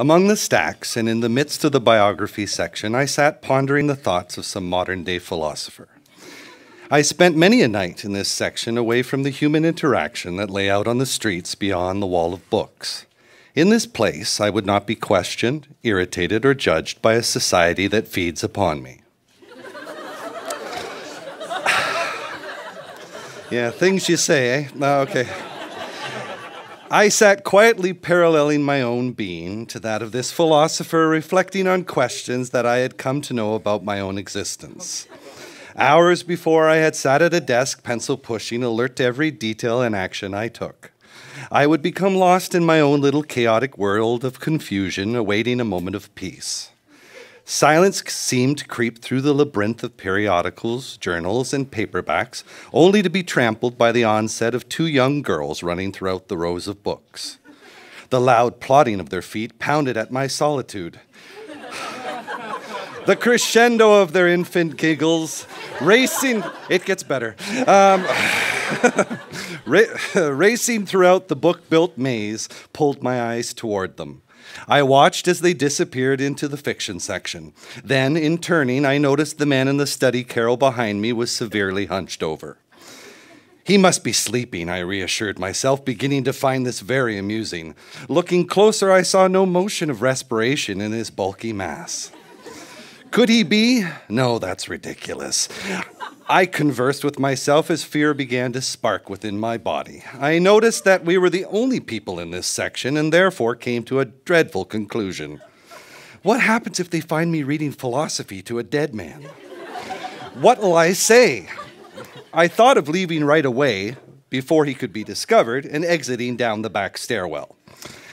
Among the stacks and in the midst of the biography section, I sat pondering the thoughts of some modern day philosopher. I spent many a night in this section away from the human interaction that lay out on the streets beyond the wall of books. In this place, I would not be questioned, irritated, or judged by a society that feeds upon me. yeah, things you say, eh? Oh, okay. I sat quietly paralleling my own being to that of this philosopher, reflecting on questions that I had come to know about my own existence. Hours before, I had sat at a desk, pencil pushing, alert to every detail and action I took. I would become lost in my own little chaotic world of confusion, awaiting a moment of peace. Silence seemed to creep through the labyrinth of periodicals, journals, and paperbacks, only to be trampled by the onset of two young girls running throughout the rows of books. The loud plodding of their feet pounded at my solitude. the crescendo of their infant giggles, racing, it gets better, um, racing throughout the book built maze, pulled my eyes toward them. I watched as they disappeared into the fiction section. Then, in turning, I noticed the man in the study carrel behind me was severely hunched over. He must be sleeping, I reassured myself, beginning to find this very amusing. Looking closer, I saw no motion of respiration in his bulky mass. Could he be? No, that's ridiculous. I conversed with myself as fear began to spark within my body. I noticed that we were the only people in this section and therefore came to a dreadful conclusion. What happens if they find me reading philosophy to a dead man? What will I say? I thought of leaving right away before he could be discovered and exiting down the back stairwell.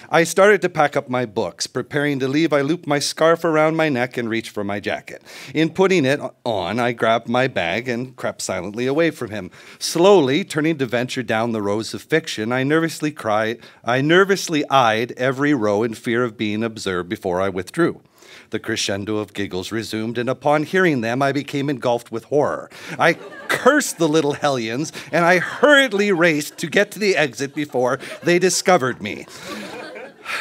I started to pack up my books. Preparing to leave, I looped my scarf around my neck and reached for my jacket. In putting it on, I grabbed my bag and crept silently away from him. Slowly, turning to venture down the rows of fiction, I nervously cried, I nervously eyed every row in fear of being observed before I withdrew. The crescendo of giggles resumed, and upon hearing them, I became engulfed with horror. I cursed the little hellions, and I hurriedly raced to get to the exit before they discovered me.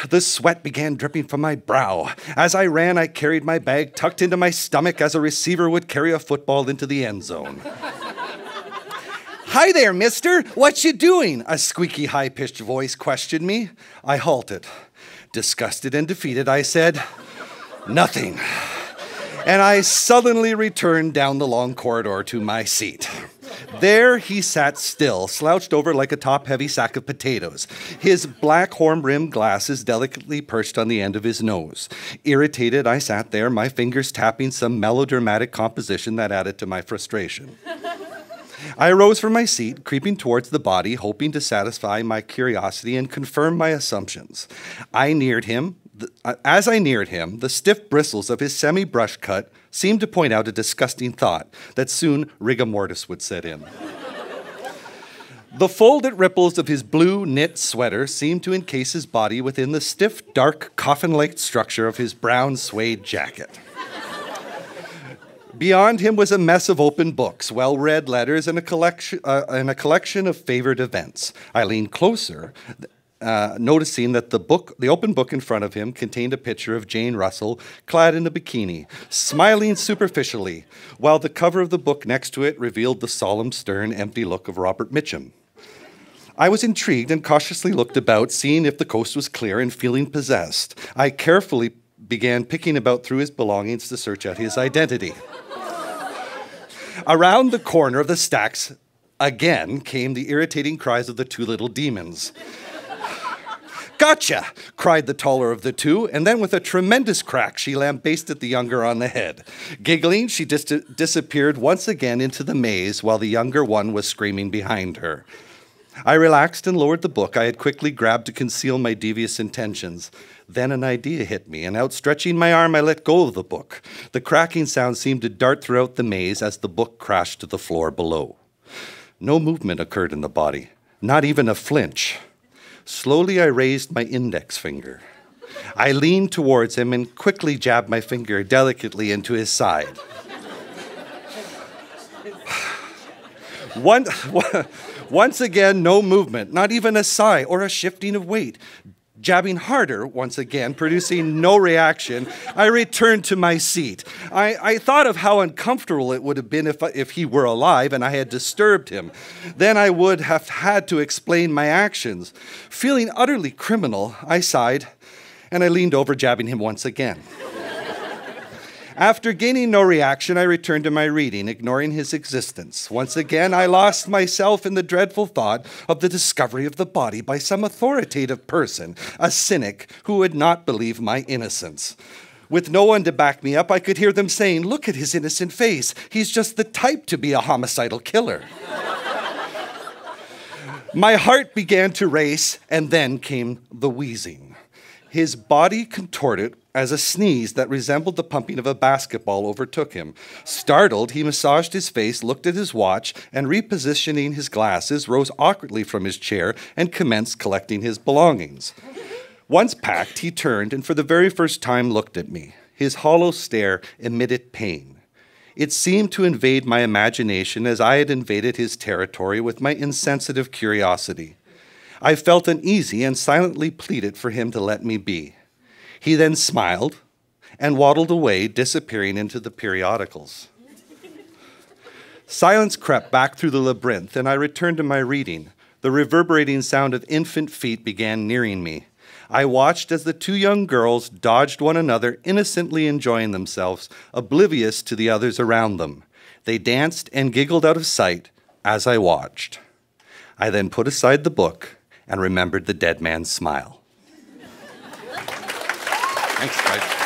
The sweat began dripping from my brow. As I ran, I carried my bag tucked into my stomach as a receiver would carry a football into the end zone. Hi there, mister. What you doing? A squeaky, high pitched voice questioned me. I halted. Disgusted and defeated, I said, Nothing. And I sullenly returned down the long corridor to my seat. There he sat still, slouched over like a top heavy sack of potatoes, his black horn rimmed glasses delicately perched on the end of his nose. Irritated, I sat there, my fingers tapping some melodramatic composition that added to my frustration. I arose from my seat, creeping towards the body, hoping to satisfy my curiosity and confirm my assumptions. I neared him. As I neared him, the stiff bristles of his semi brush cut seemed to point out a disgusting thought that soon rigor mortis would set in. the folded ripples of his blue knit sweater seemed to encase his body within the stiff, dark, coffin like structure of his brown suede jacket. Beyond him was a mess of open books, well read letters, and a, collection, uh, and a collection of favorite events. I leaned closer uh, noticing that the book, the open book in front of him, contained a picture of Jane Russell clad in a bikini, smiling superficially, while the cover of the book next to it revealed the solemn, stern, empty look of Robert Mitchum. I was intrigued and cautiously looked about, seeing if the coast was clear and feeling possessed. I carefully began picking about through his belongings to search out his identity. Around the corner of the stacks, again came the irritating cries of the two little demons. Gotcha! cried the taller of the two, and then with a tremendous crack, she lambasted the younger on the head. Giggling, she dis- disappeared once again into the maze while the younger one was screaming behind her. I relaxed and lowered the book I had quickly grabbed to conceal my devious intentions. Then an idea hit me, and outstretching my arm, I let go of the book. The cracking sound seemed to dart throughout the maze as the book crashed to the floor below. No movement occurred in the body, not even a flinch. Slowly, I raised my index finger. I leaned towards him and quickly jabbed my finger delicately into his side. One, once again, no movement, not even a sigh or a shifting of weight. Jabbing harder once again, producing no reaction, I returned to my seat. I, I thought of how uncomfortable it would have been if, if he were alive and I had disturbed him. Then I would have had to explain my actions. Feeling utterly criminal, I sighed and I leaned over, jabbing him once again. After gaining no reaction, I returned to my reading, ignoring his existence. Once again, I lost myself in the dreadful thought of the discovery of the body by some authoritative person, a cynic who would not believe my innocence. With no one to back me up, I could hear them saying, Look at his innocent face. He's just the type to be a homicidal killer. my heart began to race, and then came the wheezing. His body contorted as a sneeze that resembled the pumping of a basketball overtook him. Startled, he massaged his face, looked at his watch, and repositioning his glasses, rose awkwardly from his chair and commenced collecting his belongings. Once packed, he turned and for the very first time looked at me. His hollow stare emitted pain. It seemed to invade my imagination as I had invaded his territory with my insensitive curiosity. I felt uneasy and silently pleaded for him to let me be. He then smiled and waddled away, disappearing into the periodicals. Silence crept back through the labyrinth, and I returned to my reading. The reverberating sound of infant feet began nearing me. I watched as the two young girls dodged one another, innocently enjoying themselves, oblivious to the others around them. They danced and giggled out of sight as I watched. I then put aside the book and remembered the dead man's smile. Thanks, guys.